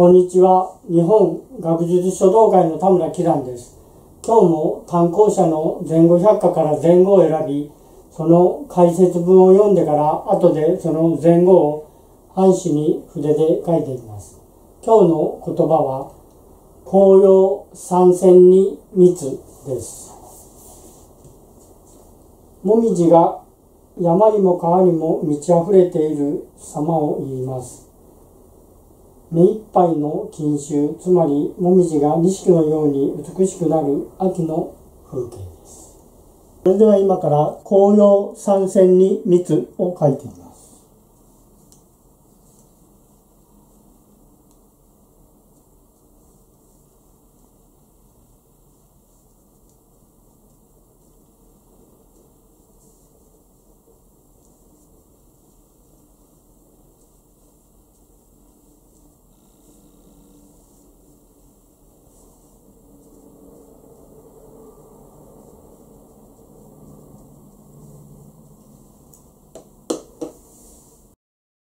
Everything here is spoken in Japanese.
こんにちは。日本学術書道会の田村キランです。今日も単行者の前後百科から前後を選び、その解説文を読んでから後でその前後を半紙に筆で書いていきます。今日の言葉は、紅葉三線に密です。もみじが山にも川にも満ち溢れている様を言います。目いっぱいの錦秋、つまりもみじが錦のように美しくなる秋の風景です。それでは今から紅葉三線に蜜を書いてみます。